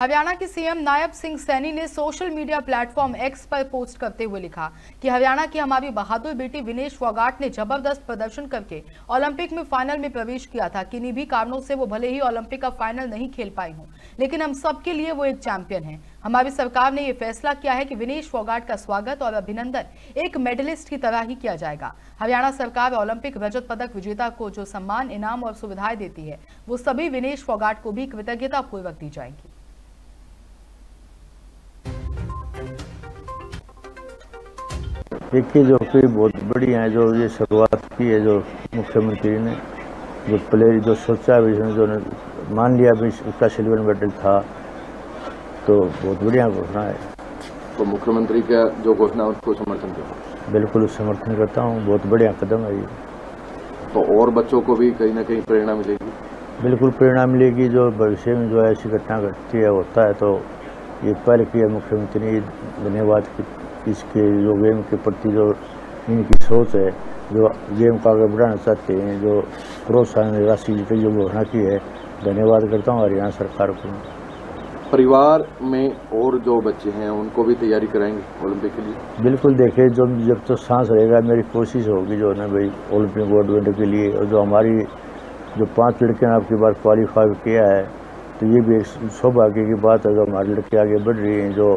हरियाणा के सीएम नायब सिंह सैनी ने सोशल मीडिया प्लेटफॉर्म एक्स पर पोस्ट करते हुए लिखा कि हरियाणा की हमारी बहादुर बेटी विनेश फोगाट ने ज़बरदस्त प्रदर्शन करके ओलंपिक में फाइनल में प्रवेश किया था। किन्हीं भी कारणों से वो भले ही ओलंपिक का फाइनल नहीं खेल पाई हूँ, लेकिन हम सबके लिए वो एक चैंपियन है। हमारी सरकार ने ये फैसला किया है कि विनेश फोगाट का स्वागत और अभिनंदन एक मेडलिस्ट की तरह ही किया जाएगा। हरियाणा सरकार ओलंपिक रजत पदक विजेता को जो सम्मान, इनाम और सुविधाएँ देती है, वो सभी विनेश फोगाट को भी कृतज्ञता पूर्वक दी जाएँगी। देखिए जो कि बहुत बढ़िया है जो ये शुरुआत की है जो मुख्यमंत्री ने जो प्लेयर जो सोचा भी जो ने मान लिया भी उसका सिल्वर मेडल था तो बहुत बढ़िया घोषणा है। तो मुख्यमंत्री का जो घोषणा उसको समर्थन किया बिल्कुल समर्थन करता हूँ बहुत बढ़िया कदम है ये। तो और बच्चों को भी कहीं ना कहीं प्रेरणा मिलेगी? बिल्कुल प्रेरणा मिलेगी जो भविष्य में जो ऐसी घटना घटती है होता है तो ये पहल किया मुख्यमंत्री धन्यवाद की इसके जो गेम के प्रति जो इनकी सोच है जो गेम को आगे बढ़ाना चाहते हैं जो प्रोत्साहन राशि की जो घोषणा की है धन्यवाद करता हूँ हरियाणा सरकार को। परिवार में और जो बच्चे हैं उनको भी तैयारी कराएँगे ओलंपिक के लिए? बिल्कुल देखिए जो जब तो सांस रहेगा मेरी कोशिश होगी जो है भाई ओलंपिक गोल्ड मेडल के लिए और जो हमारी जो पाँच लड़के ने आपकी बार क्वालिफाई किया है तो ये भी एक सौभाग्य की बात है जो हमारी लड़के आगे बढ़ रही हैं जो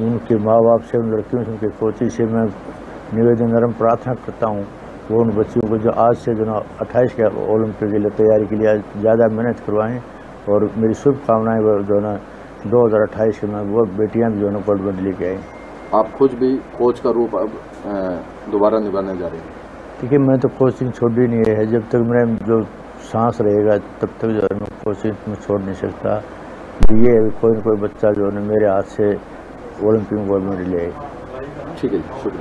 उनके माँ बाप से उन लड़कियों से उनके कोची से मैं निवेदन नरम प्रार्थना करता हूँ। वो उन बच्चियों को जो आज से जो ना अट्ठाईस के ओलंपिक के लिए तैयारी के लिए ज़्यादा मेहनत करवाएँ और मेरी शुभकामनाएँ वो जो ना दो हज़ार अट्ठाईस में वो बेटियाँ भी जो ना गोल्ड मेडल लेके आई आप खुद भी कोच का रूप अब दोबारा निभाने जा रहे हैं? देखिए मैं तो कोचिंग छोड़ छोड़ी नहीं है। जब तक मेरा जो सांस रहेगा तब तक जो है मैं कोचिंग में छोड़ नहीं सकता। ये कोई ना कोई बच्चा जो है मेरे हाथ से ओलंपिक गोल्ड मेडल है। ठीक है शुक्रिया।